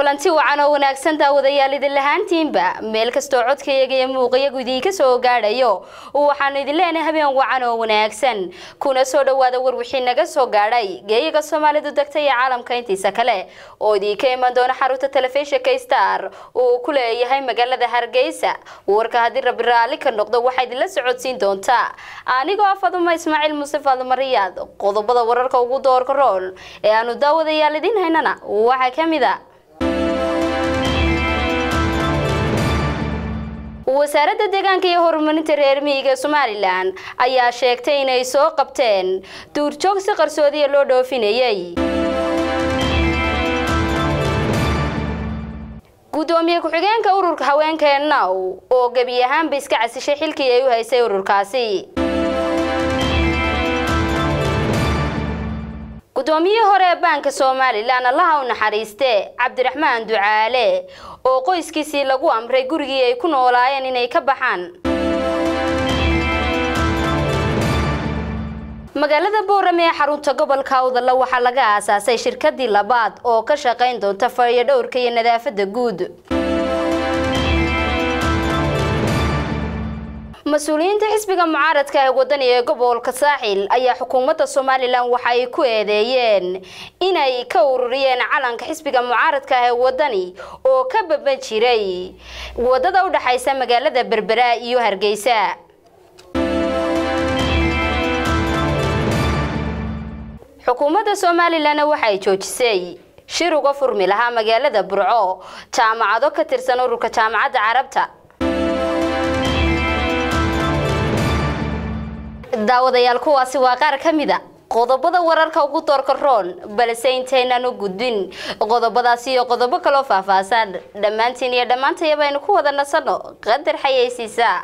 kulanti wacan oo wanaagsan daawadayaal idin lahaantiinba. Meel kastoo codkayaga iyo muuqayagu idiinka soo gaadhayo waxaanu idin leenahay habeen wacan oo wanaagsan. Kuna soo dhawaada warwixii naga soo gaadhay. Geeyaga soomaalidu degta iyo caalamka intiisa kale. Oo idinka iman doona xarunta telefishinka star uu ku leeyahay magaalada hargeysa. Warka haddii rabi raalli ka noqdo waxaa idinla socodsiin doontaa. Anigoo faduma ismaaciil muuse faadumariyaad qodobada wararka ugu doorka rool ee aanu daawadayaal idiin haynana waxaa ka mid a wasaaradda deegaanka iyo horumarinta reer miyiga somalilan ayaa sheegtay inay soo qabteen duurjoog si qarsoodiya loo dhoofinayay. Gudoomiye ku-xigeenka ururka haweenka now oo gebi ahaanba iska casishay xilkii ay u haysay ururkaasi gudoomiyihii hore ee baanka somalilan allaha u naxariiste cabdiraxmaan ducaale oo qoyskiisii lagu amray gurigii ay ku noolaayeen inay ka baxaan. Magaalada boorame ee xarunta gobolka awdalla waxaa laga aasaasay shirkadii labaad oo ka shaqayn doonta fadhiyo dhowrka iyo nadaafada guud mas'uuliyiinta xisbiga mucaaradka ee wadaniga ee gobolka saaxil ayaa xukuumadda somalilan waxa ay ku eedeeyeen inay ka ururiyeen calanka xisbiga mucaaradka ee wadani oo ka baban jiray. Wadada u dhexaysa magaalada berbera iyo hargeysa. Xukuumadda somalilanna waxay joojisay shir uga furmi lahaa magaalada burco jaamacado ka tirsan ururka jaamacadda carabta daawadayaal kuwaasi waa qaar ka mid a. Qodobada wararka ugu doorka roon balse intaynaan u gudbin qodobadaasi iyo qodobo kaloo faahfaahsan. Dhammaantiin iyo dhammaantayaba aynu ku wada nasanno qadar xayeysiisa